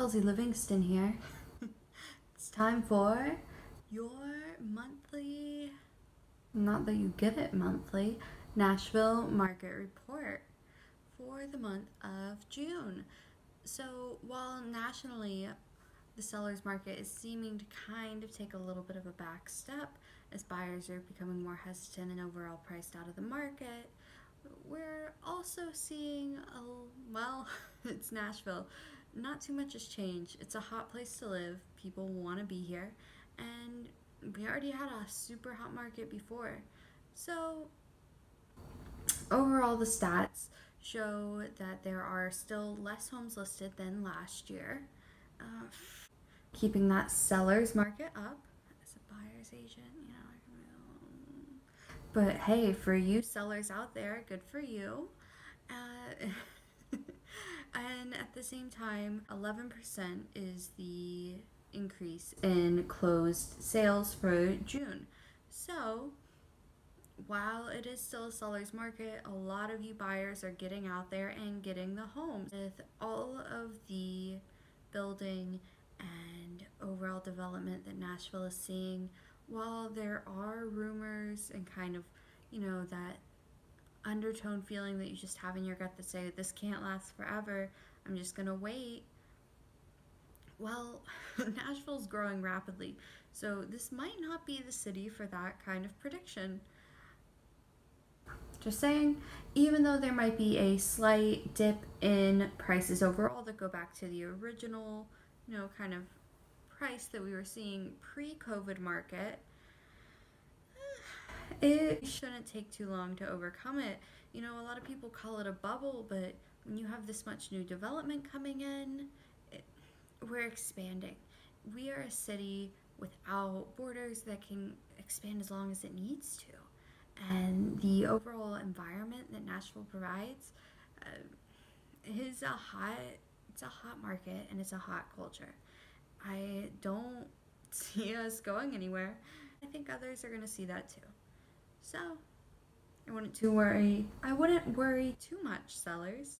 Kelsey Livingston here. it's time for your monthly, not that you get it monthly, Nashville Market Report for the month of June. So while nationally the seller's market is seeming to kind of take a little bit of a back step as buyers are becoming more hesitant and overall priced out of the market, we're also seeing a well, it's Nashville not too much has changed. It's a hot place to live. People want to be here. And we already had a super hot market before. So, overall, the stats show that there are still less homes listed than last year. Uh, keeping that seller's market up as a buyer's agent, you know. But hey, for you sellers out there, good for you. Uh, and at the same time, 11% is the increase in closed sales for June. So, while it is still a seller's market, a lot of you buyers are getting out there and getting the homes. With all of the building and overall development that Nashville is seeing, while there are rumors and kind of, you know, that undertone feeling that you just have in your gut that say this can't last forever. I'm just to wait. Well nashville's growing rapidly so this might not be the city for that kind of prediction. Just saying even though there might be a slight dip in prices overall that go back to the original you know kind of price that we were seeing pre-covid market it shouldn't take too long to overcome it. You know, a lot of people call it a bubble, but when you have this much new development coming in, it, we're expanding. We are a city without borders that can expand as long as it needs to. And the overall environment that Nashville provides uh, is a hot it's a hot market and it's a hot culture. I don't see us going anywhere. I think others are going to see that too. So, I wouldn't too worry. I wouldn't worry too much, sellers.